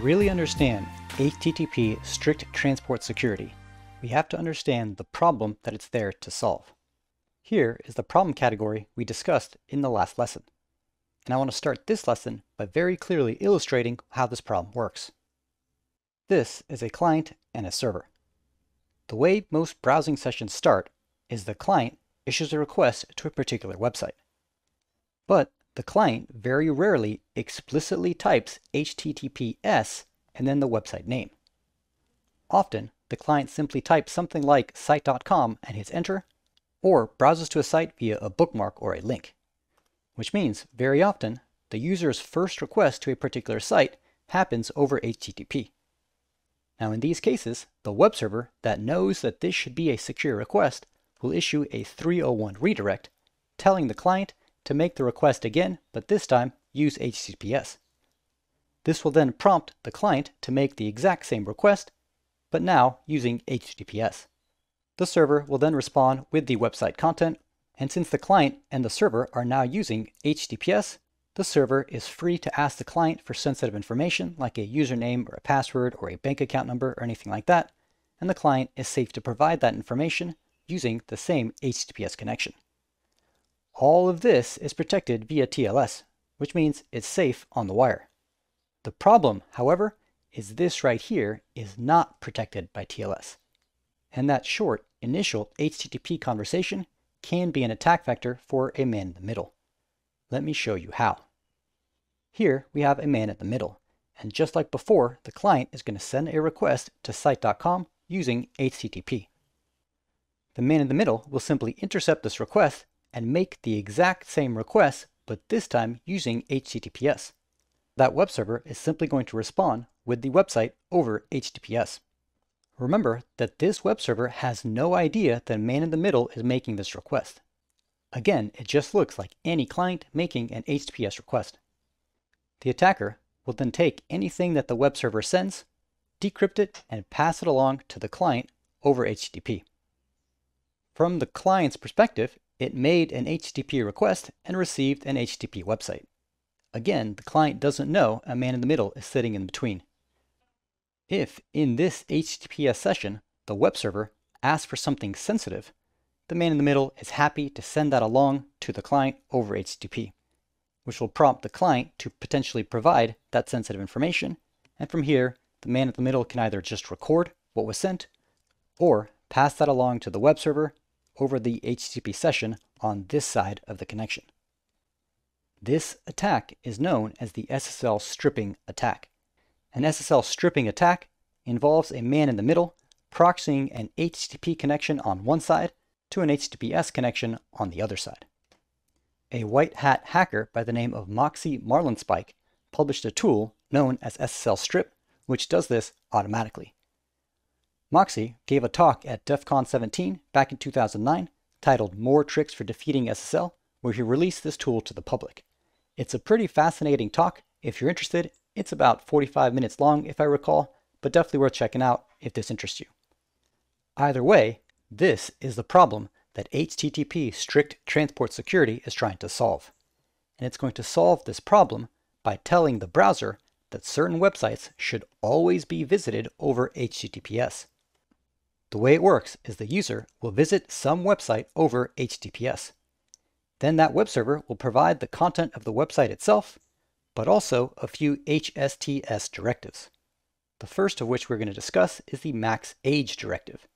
really understand HTTP strict transport security, we have to understand the problem that it's there to solve. Here is the problem category we discussed in the last lesson. And I want to start this lesson by very clearly illustrating how this problem works. This is a client and a server. The way most browsing sessions start is the client issues a request to a particular website. But the client very rarely explicitly types HTTPS and then the website name. Often, the client simply types something like site.com and hits enter, or browses to a site via a bookmark or a link. Which means, very often, the user's first request to a particular site happens over HTTP. Now in these cases, the web server that knows that this should be a secure request will issue a 301 redirect, telling the client to make the request again, but this time use HTTPS. This will then prompt the client to make the exact same request, but now using HTTPS. The server will then respond with the website content, and since the client and the server are now using HTTPS, the server is free to ask the client for sensitive information like a username or a password or a bank account number or anything like that, and the client is safe to provide that information using the same HTTPS connection. All of this is protected via TLS, which means it's safe on the wire. The problem, however, is this right here is not protected by TLS. And that short initial HTTP conversation can be an attack vector for a man in the middle. Let me show you how. Here we have a man in the middle, and just like before, the client is going to send a request to site.com using HTTP. The man in the middle will simply intercept this request and make the exact same request, but this time using HTTPS. That web server is simply going to respond with the website over HTTPS. Remember that this web server has no idea that man in the middle is making this request. Again, it just looks like any client making an HTTPS request. The attacker will then take anything that the web server sends, decrypt it, and pass it along to the client over HTTP. From the client's perspective, it made an HTTP request and received an HTTP website. Again, the client doesn't know a man in the middle is sitting in between. If, in this HTTPS session, the web server asks for something sensitive, the man in the middle is happy to send that along to the client over HTTP, which will prompt the client to potentially provide that sensitive information. And from here, the man in the middle can either just record what was sent or pass that along to the web server over the HTTP session on this side of the connection. This attack is known as the SSL stripping attack. An SSL stripping attack involves a man in the middle proxying an HTTP connection on one side to an HTTPS connection on the other side. A white hat hacker by the name of Moxie Marlinspike published a tool known as SSL Strip, which does this automatically. Moxie gave a talk at DEF CON 17 back in 2009 titled More Tricks for Defeating SSL, where he released this tool to the public. It's a pretty fascinating talk. If you're interested, it's about 45 minutes long if I recall, but definitely worth checking out if this interests you. Either way, this is the problem that HTTP strict transport security is trying to solve. And it's going to solve this problem by telling the browser that certain websites should always be visited over HTTPS. The way it works is the user will visit some website over HTTPS. Then that web server will provide the content of the website itself, but also a few HSTS directives. The first of which we're going to discuss is the max age directive.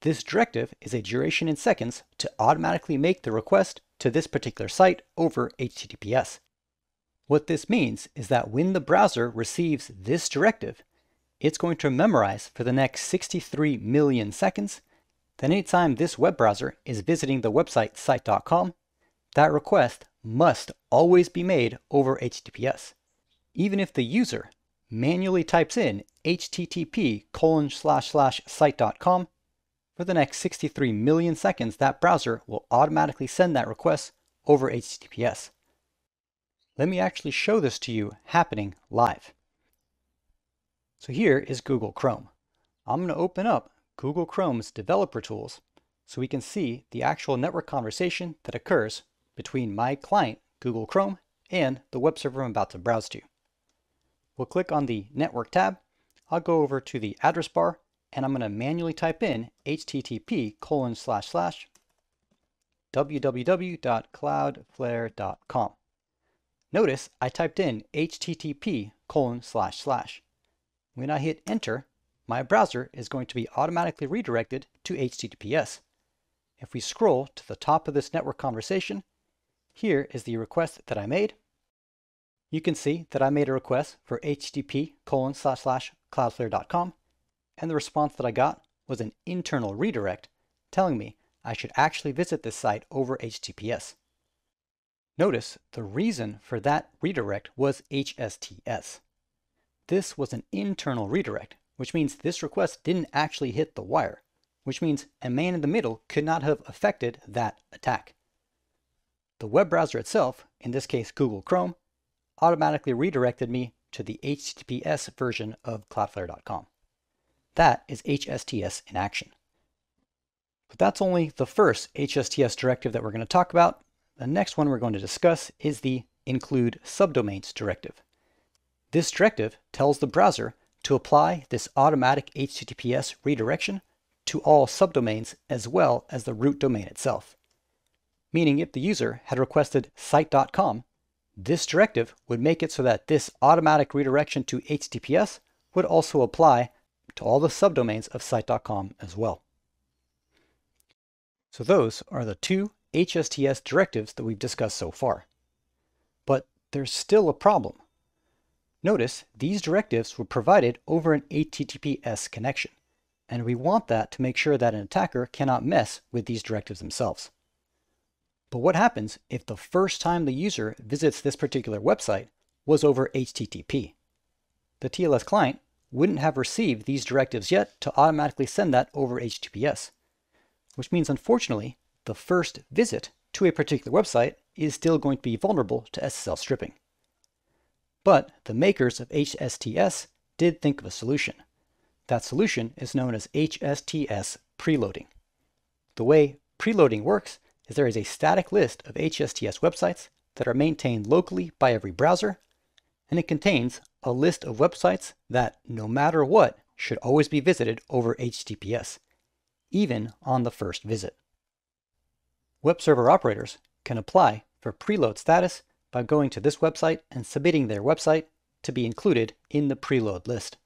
This directive is a duration in seconds to automatically make the request to this particular site over HTTPS. What this means is that when the browser receives this directive, it's going to memorize for the next 63 million seconds that anytime this web browser is visiting the website site.com, that request must always be made over HTTPS. Even if the user manually types in http colon slash slash site.com, for the next 63 million seconds, that browser will automatically send that request over HTTPS. Let me actually show this to you happening live. So here is Google Chrome. I'm going to open up Google Chrome's developer tools so we can see the actual network conversation that occurs between my client, Google Chrome, and the web server I'm about to browse to. we'll click on the Network tab. I'll go over to the address bar and I'm going to manually type in http colon slash slash www.cloudflare.com. Notice I typed in http colon slash slash. When I hit enter, my browser is going to be automatically redirected to HTTPS. If we scroll to the top of this network conversation, here is the request that I made. You can see that I made a request for http colon slash slash cloudflare.com and the response that I got was an internal redirect telling me I should actually visit this site over HTTPS. Notice the reason for that redirect was HSTS. This was an internal redirect, which means this request didn't actually hit the wire, which means a man in the middle could not have affected that attack. The web browser itself, in this case Google Chrome, automatically redirected me to the HTTPS version of Cloudflare.com. That is HSTS in action. But that's only the first HSTS directive that we're going to talk about. The next one we're going to discuss is the include subdomains directive. This directive tells the browser to apply this automatic HTTPS redirection to all subdomains as well as the root domain itself. Meaning if the user had requested site.com, this directive would make it so that this automatic redirection to HTTPS would also apply to all the subdomains of site.com as well. So those are the two HSTS directives that we've discussed so far. But there's still a problem. Notice these directives were provided over an HTTPS connection, and we want that to make sure that an attacker cannot mess with these directives themselves. But what happens if the first time the user visits this particular website was over HTTP? The TLS client wouldn't have received these directives yet to automatically send that over HTTPS, which means unfortunately, the first visit to a particular website is still going to be vulnerable to SSL stripping. But the makers of HSTS did think of a solution. That solution is known as HSTS preloading. The way preloading works is there is a static list of HSTS websites that are maintained locally by every browser, and it contains a list of websites that, no matter what, should always be visited over HTTPS, even on the first visit. Web server operators can apply for preload status by going to this website and submitting their website to be included in the preload list.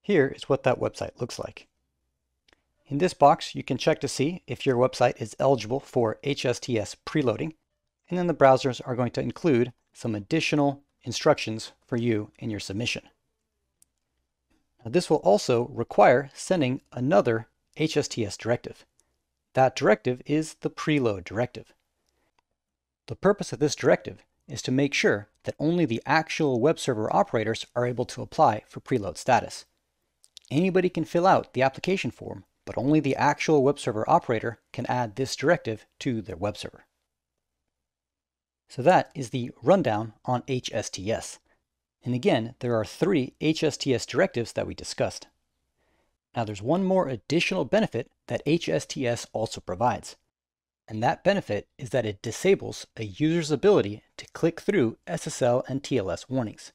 Here is what that website looks like. In this box, you can check to see if your website is eligible for HSTS preloading, and then the browsers are going to include some additional instructions for you in your submission. Now, this will also require sending another HSTS directive. That directive is the preload directive. The purpose of this directive is to make sure that only the actual web server operators are able to apply for preload status. Anybody can fill out the application form, but only the actual web server operator can add this directive to their web server. So that is the rundown on HSTS. And again, there are three HSTS directives that we discussed. Now there's one more additional benefit that HSTS also provides. And that benefit is that it disables a user's ability to click through SSL and TLS warnings.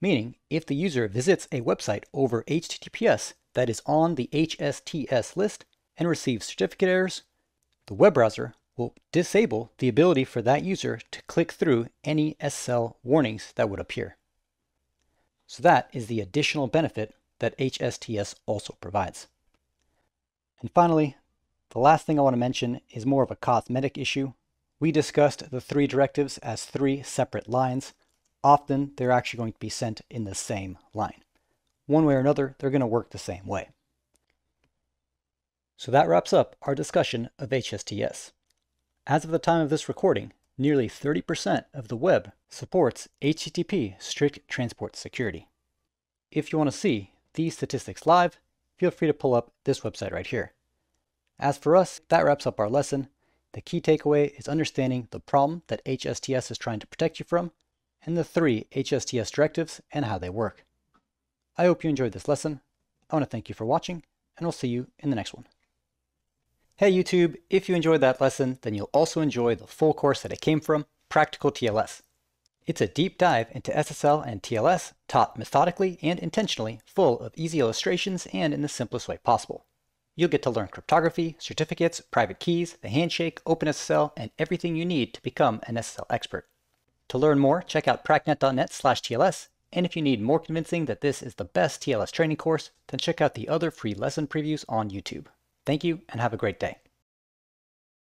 Meaning, if the user visits a website over HTTPS that is on the HSTS list and receives certificate errors, the web browser will disable the ability for that user to click through any SSL warnings that would appear. So that is the additional benefit that HSTS also provides. And finally, the last thing I want to mention is more of a cosmetic issue. We discussed the three directives as three separate lines. Often they're actually going to be sent in the same line. One way or another, they're going to work the same way. So that wraps up our discussion of HSTS. As of the time of this recording, nearly 30% of the web supports HTTP strict transport security. If you want to see these statistics live, feel free to pull up this website right here. As for us, that wraps up our lesson. The key takeaway is understanding the problem that HSTS is trying to protect you from, and the three HSTS directives and how they work. I hope you enjoyed this lesson. I want to thank you for watching, and we'll see you in the next one. Hey YouTube, if you enjoyed that lesson, then you'll also enjoy the full course that it came from, Practical TLS. It's a deep dive into SSL and TLS, taught methodically and intentionally, full of easy illustrations and in the simplest way possible. You'll get to learn cryptography, certificates, private keys, the handshake, OpenSSL, and everything you need to become an SSL expert. To learn more, check out pracnet.net slash TLS, and if you need more convincing that this is the best TLS training course, then check out the other free lesson previews on YouTube. Thank you and have a great day.